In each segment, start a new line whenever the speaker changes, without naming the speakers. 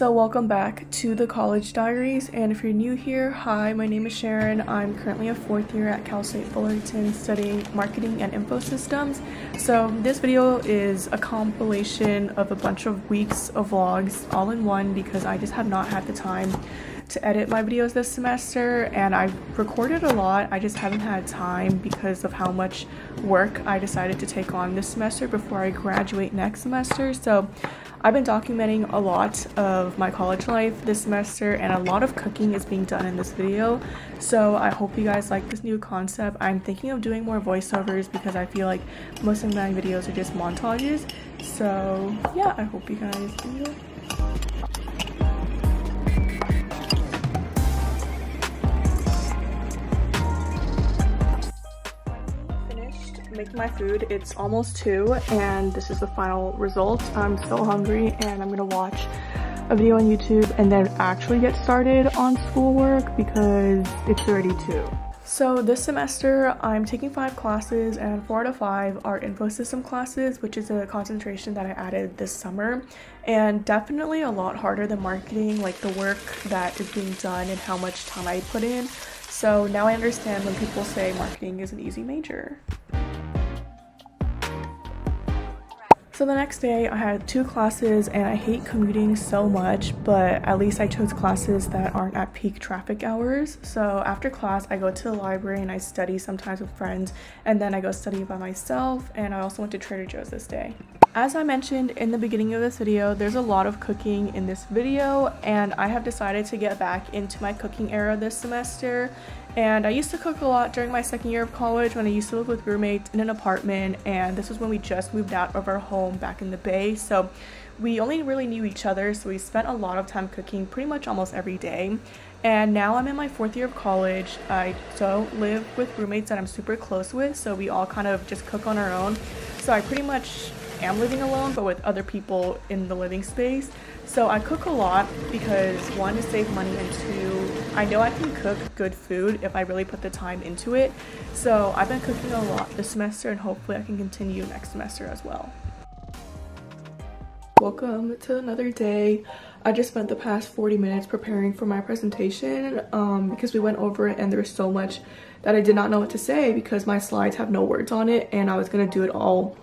So welcome back to the College Diaries and if you're new here, hi, my name is Sharon. I'm currently a fourth year at Cal State Fullerton studying marketing and info systems. So this video is a compilation of a bunch of weeks of vlogs all in one because I just have not had the time to edit my videos this semester and I've recorded a lot. I just haven't had time because of how much work I decided to take on this semester before I graduate next semester. So I've been documenting a lot of my college life this semester and a lot of cooking is being done in this video. So I hope you guys like this new concept. I'm thinking of doing more voiceovers because I feel like most of my videos are just montages. So yeah, I hope you guys enjoy. Making my food. It's almost 2 and this is the final result. I'm so hungry and I'm gonna watch a video on YouTube and then actually get started on schoolwork because it's already 2. So this semester I'm taking five classes and four out of five are info system classes which is a concentration that I added this summer and definitely a lot harder than marketing like the work that is being done and how much time I put in. So now I understand when people say marketing is an easy major. So the next day I had two classes and I hate commuting so much, but at least I chose classes that aren't at peak traffic hours. So after class, I go to the library and I study sometimes with friends, and then I go study by myself, and I also went to Trader Joe's this day. As I mentioned in the beginning of this video, there's a lot of cooking in this video, and I have decided to get back into my cooking era this semester and I used to cook a lot during my second year of college when I used to live with roommates in an apartment and this was when we just moved out of our home back in the Bay. So we only really knew each other so we spent a lot of time cooking pretty much almost every day. And now I'm in my fourth year of college. I don't live with roommates that I'm super close with so we all kind of just cook on our own. So I pretty much am living alone but with other people in the living space. So I cook a lot because one to save money and two I know I can cook good food if I really put the time into it. So I've been cooking a lot this semester and hopefully I can continue next semester as well. Welcome to another day. I just spent the past 40 minutes preparing for my presentation um, because we went over it and there was so much that I did not know what to say because my slides have no words on it and I was gonna do it all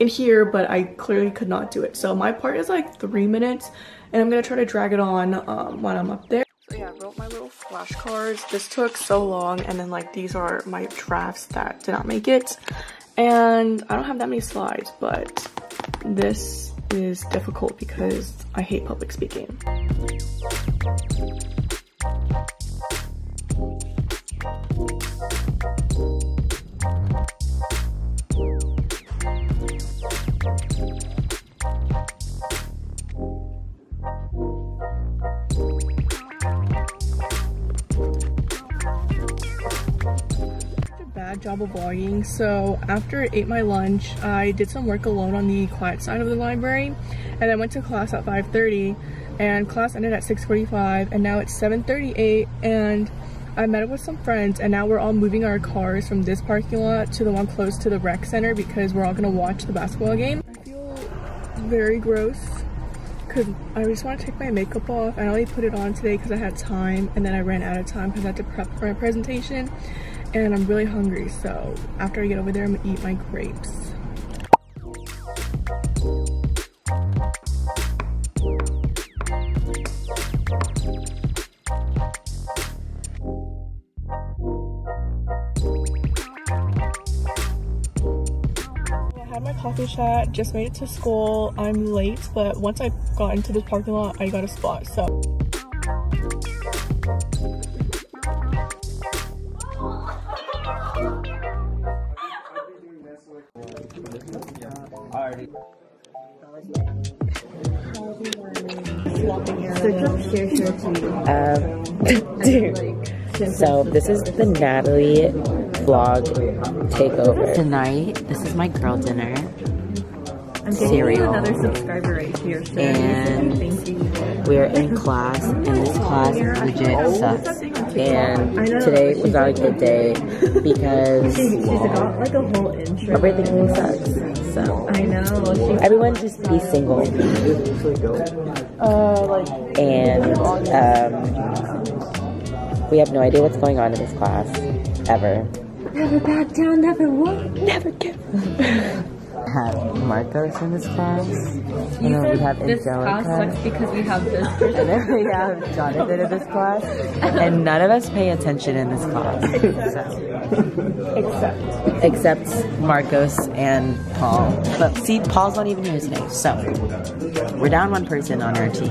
in here but I clearly could not do it. So my part is like three minutes and I'm gonna try to drag it on um, when I'm up there. Wrote my little flashcards. This took so long and then like these are my drafts that did not make it. And I don't have that many slides, but this is difficult because I hate public speaking. Job of vlogging. So after I ate my lunch, I did some work alone on the quiet side of the library and I went to class at 5.30 and class ended at 6.45 and now it's 7.38 and I met up with some friends and now we're all moving our cars from this parking lot to the one close to the rec center because we're all gonna watch the basketball game. I feel very gross because I just want to take my makeup off. I only put it on today because I had time and then I ran out of time because I had to prep for my presentation and I'm really hungry so after I get over there I'm gonna eat my grapes. I had my coffee chat, just made it to school. I'm late, but once I got into this parking lot, I got a spot, so.
Um, so this is the Natalie vlog takeover. Tonight, this is my girl dinner.
I'm cereal. another subscriber right here.
So and we're in class, and this class legit sucks. And today was a good day because
She's got like a whole intro.
everything sucks. So
I know. She
everyone just be single
Uh, like,
and um, we have no idea what's going on in this class ever.
never back down, never walk.
Never give. Have Marcos in this class. You know, we have
This class
Angelica.
sucks because we have this
And then we have Jonathan in this class. And none of us pay attention in this class. So.
except.
Except Marcos and Paul. But see, Paul's not even here today. So we're down one person on our team.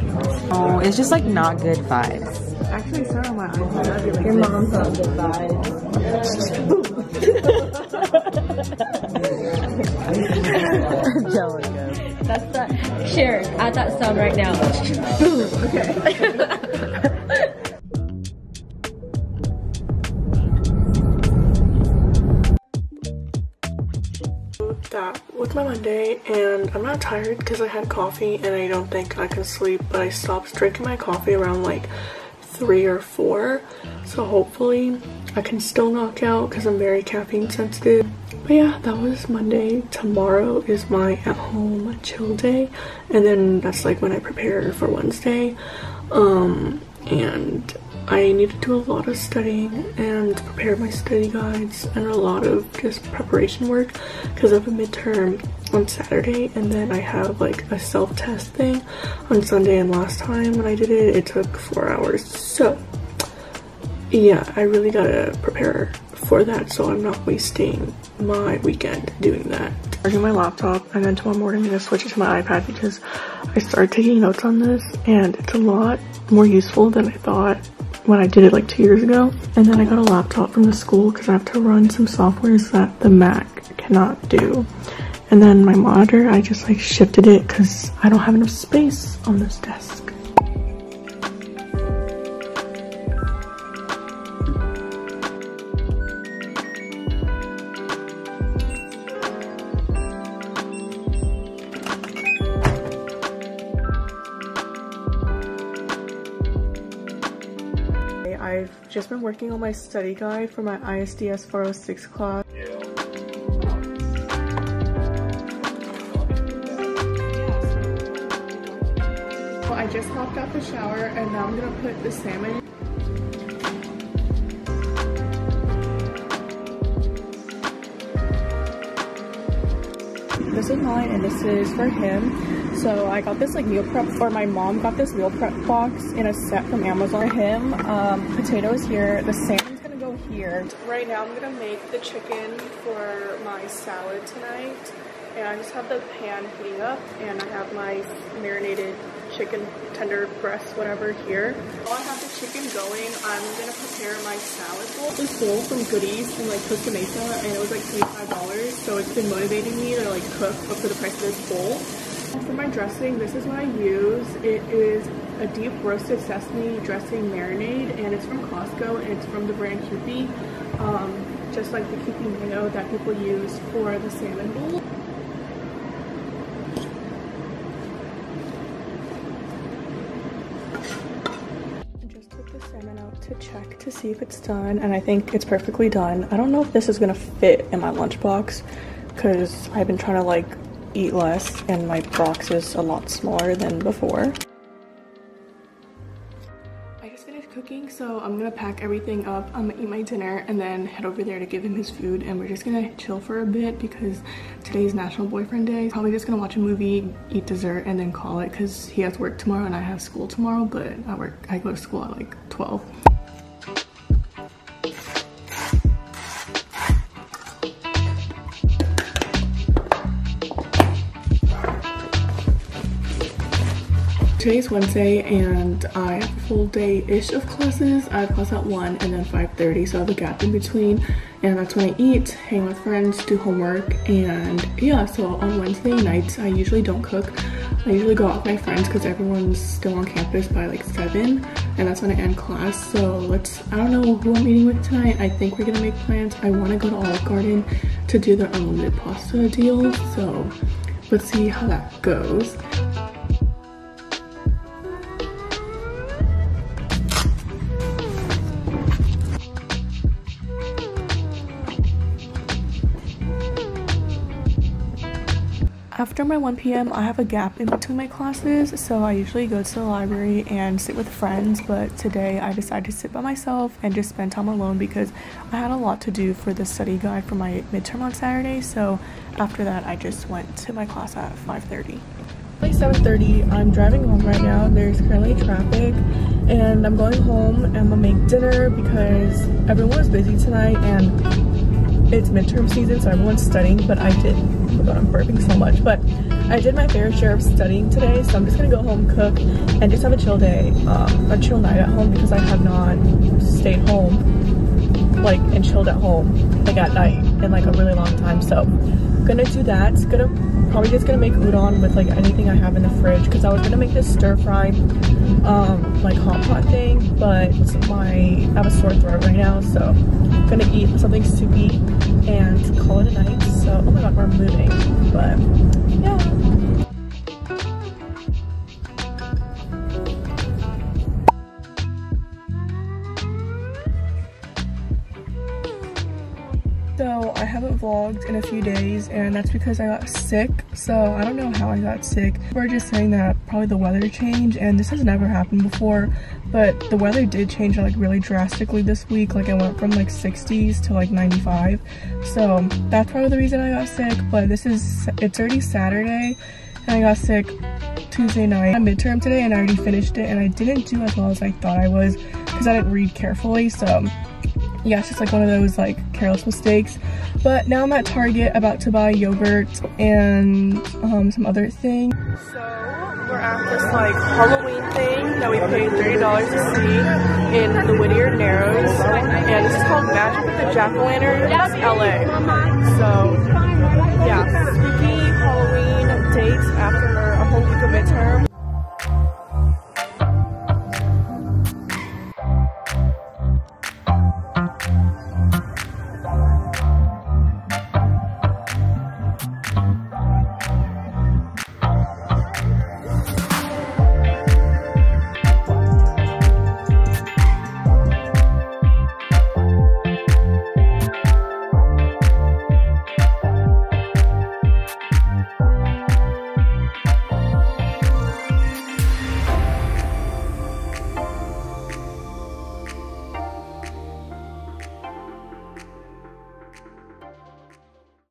Oh, it's just like not good vibes.
Actually, sorry on my iPad. That'd
Your mom's on good vibes.
Angelica.
That's the share. Add that sound right now. Okay.
that was my Monday and I'm not tired because I had coffee and I don't think I can sleep but I stopped drinking my coffee around like three or four so hopefully I can still knock out because I'm very caffeine sensitive. But yeah that was Monday. Tomorrow is my at home chill day. And then that's like when I prepare for Wednesday. Um and I need to do a lot of studying and prepare my study guides and a lot of just preparation work because I have a midterm on Saturday. And then I have like a self-test thing on Sunday. And last time when I did it it took four hours. So yeah I really gotta prepare for that so I'm not wasting my weekend doing that. Charging my laptop and then tomorrow morning I'm gonna switch it to my iPad because I started taking notes on this and it's a lot more useful than I thought when I did it like two years ago. And then I got a laptop from the school because I have to run some softwares that the Mac cannot do. And then my monitor, I just like shifted it because I don't have enough space on this desk. Just been working on my study guide for my ISDS 406 class. Well, I just hopped out the shower and now I'm gonna put the salmon This is mine and this is for him. So I got this like meal prep, or my mom got this meal prep box in a set from Amazon. For him, um, potatoes here, the salmon's gonna go here. Right now I'm gonna make the chicken for my salad tonight. And I just have the pan heating up and I have my marinated chicken tender breast, whatever here. While I have the chicken going, I'm gonna prepare my salad bowl. This bowl from Goodies in like Costa Mesa and it was like $25. So it's been motivating me to like cook up to the price of this bowl. For my dressing, this is what I use. It is a deep roasted sesame dressing marinade and it's from Costco and it's from the brand Kewpie. Um, just like the Kewpie mayo that people use for the salmon bowl. Just took the salmon out to check to see if it's done and I think it's perfectly done. I don't know if this is gonna fit in my lunchbox because I've been trying to like eat less and my box is a lot smaller than before. I just finished cooking so I'm gonna pack everything up. I'm gonna eat my dinner and then head over there to give him his food and we're just gonna chill for a bit because today's National Boyfriend Day. Probably just gonna watch a movie, eat dessert and then call it because he has work tomorrow and I have school tomorrow but I work, I go to school at like 12. Today's Wednesday and I have a full day-ish of classes. I have class at 1 and then 5.30 so I have a gap in between and that's when I eat, hang with friends, do homework and yeah so on Wednesday nights I usually don't cook. I usually go out with my friends because everyone's still on campus by like 7 and that's when I end class so let's, I don't know who I'm meeting with tonight. I think we're gonna make plans. I want to go to Olive Garden to do their unlimited pasta deal so let's see how that goes. After my 1 p.m., I have a gap in between my classes, so I usually go to the library and sit with friends, but today I decided to sit by myself and just spend time alone because I had a lot to do for the study guide for my midterm on Saturday, so after that I just went to my class at 5.30. It's 7.30, I'm driving home right now, there's currently traffic, and I'm going home and I'm gonna make dinner because everyone is busy tonight and it's midterm season so everyone's studying, but I did my god, I'm burping so much. But I did my fair share of studying today, so I'm just gonna go home, cook, and just have a chill day, um, a chill night at home because I have not stayed home, like, and chilled at home, like, at night in, like, a really long time. So, gonna do that. Gonna, probably just gonna make udon with, like, anything I have in the fridge because I was gonna make this stir fry, um, like, hot pot thing, but my, I have a sore throat right now, so gonna eat something soupy and call it a night. So, oh my god, we're moving. But, yeah. So I haven't vlogged in a few days and that's because I got sick. So I don't know how I got sick. We're just saying that probably the weather changed and this has never happened before. But the weather did change like really drastically this week. Like it went from like 60s to like 95. So that's probably the reason I got sick. But this is, it's already Saturday and I got sick Tuesday night. My midterm today and I already finished it and I didn't do as well as I thought I was because I didn't read carefully. So yeah, it's just like one of those like careless mistakes. But now I'm at Target about to buy yogurt and um, some other thing. So we're at this like Halloween thing that we paid $30 to see in the Whittier Narrows. And this is called Magic with the Jack-O-Lantern LA. So yeah, spooky Halloween dates after a whole week of midterm.